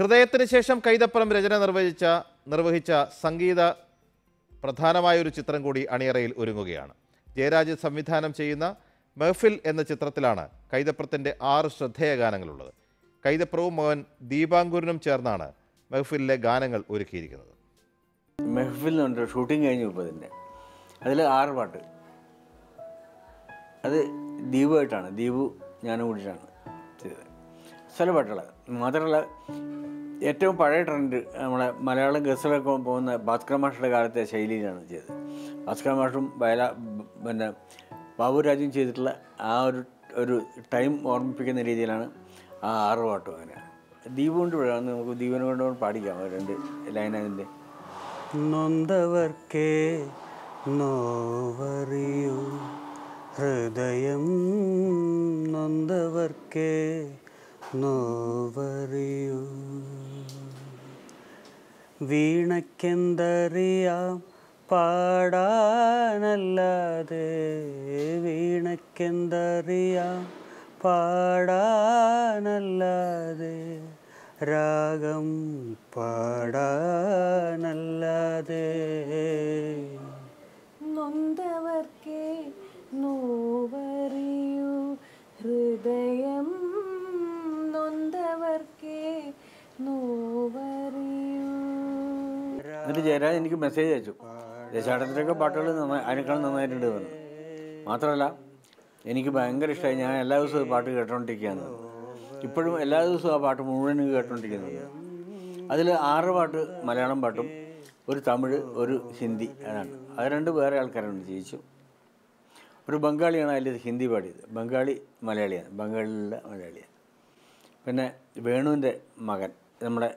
ഹൃദയത്തിന് ശേഷം കൈതപ്പുറം രചന നിർവഹിച്ച നിർവഹിച്ച സംഗീത പ്രധാനമായ ഒരു ചിത്രം കൂടി അണിയറയിൽ ഒരുങ്ങുകയാണ്. ജയരാജ് സംവിധാനം ചെയ്യുന്ന മെഹ്ഫിൽ എന്ന ചിത്രത്തിലാണ് കൈതപ്പുറത്തിന്റെ ആറ് ശ്രദ്ധേയ ഗാനങ്ങളുള്ളത് കൈതപ്പുറവും മകൻ ദീപാങ്കുരനും ചേർന്നാണ് മെഹ്ഫിലിലെ ഗാനങ്ങൾ ഒരുക്കിയിരിക്കുന്നത്. മെഹഫിൽ എന്നുണ്ട് ഷൂട്ടിംഗ് കഴിഞ്ഞു ഇപ്പോൾ തന്നെ അതിൽ ആറ് പാട്ട്. അത് ദീപുമായിട്ടാണ് ദീപു ഞാനും കൂടിയിട്ടാണ് ചെയ്തത്. ചില മാത്രമല്ല ഏറ്റവും പഴയ ട്രെൻഡ് നമ്മളെ മലയാളം ഗസലൊക്കെ പോകുന്ന ഭാസ്കർ മാഷയുടെ കാലത്തെ ശൈലിയിലാണ് ചെയ്തത്. ഭാസ്കർ മാഷും വയല പിന്നെ ബാബുരാജും ചെയ്തിട്ടുള്ള ആ ഒരു ഒരു ടൈം ഓർമ്മിപ്പിക്കുന്ന രീതിയിലാണ് ആ ആറ് പാട്ടും അങ്ങനെ. ദീപു കൊണ്ട് വിടാം നമുക്ക് ദീപനെ കൊണ്ട് പാടിക്കാം രണ്ട് ലൈൻ അതിന്റെ. നൊന്തവർക്കേ നോവറിയൂ. ഹൃദയം നൊന്തവർക്കേ നോവറിയൂ. വീണക്കെന്തറിയാം? പാടാനല്ലാതെ വീണക്കെന്തറിയാം? പാടാനല്ലാതെ രാഗം പാടാനല്ലാതെ. നൊന്തവർക്കേ നോവറിയൂ. ഹൃദയം എന്നിട്ട് ജയരാജ് എനിക്ക് മെസ്സേജ് അയച്ചു. ദേശാടനത്തിലൊക്കെ പാട്ടുകൾ നന്നായി അതിനേക്കാൾ നന്നായിട്ടുണ്ട് മാത്രമല്ല എനിക്ക് ഭയങ്കര ഇഷ്ടമായി ഞാൻ എല്ലാ ദിവസവും പാട്ട് കേട്ടോണ്ടിരിക്കുകയാണ്. ഇപ്പോഴും എല്ലാ ദിവസവും ആ പാട്ട് മുഴുവനും കേട്ടോണ്ടിരിക്കുന്നത്. അതിൽ ആറ് പാട്ട് മലയാളം പാട്ടും ഒരു തമിഴ് ഒരു ഹിന്ദി അതാണ് അത് രണ്ട് വേറെ ആൾക്കാരാണ് ജയിച്ചു. ഒരു ബംഗാളിയാണ് അതിൽ ഹിന്ദി പാടിയത്. ബംഗാളി മലയാളിയാണ്. ബംഗാളിലുള്ള മലയാളിയാണ്. പിന്നെ വേണുവിന്റെ മകൻ നമ്മുടെ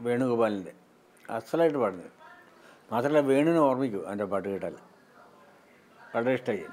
വേണുഗോപാലിന്റെ അസലായിട്ട് പാടുന്നത്. മാത്രമല്ല വേണുവിനെ ഓർമ്മിക്കും എന്റെ പാട്ട് കേട്ടാൽ. വളരെ ഇഷ്ടമായി